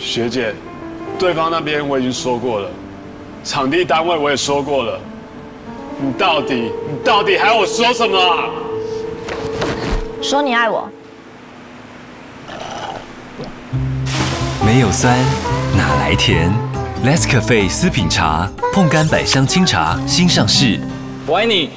学姐，对方那边我已经说过了，场地单位我也说过了，你到底你到底还要我说什么啊？说你爱我，没有酸，哪来甜？Let's Cafe 私品茶，碰干百香清茶新上市。我爱你。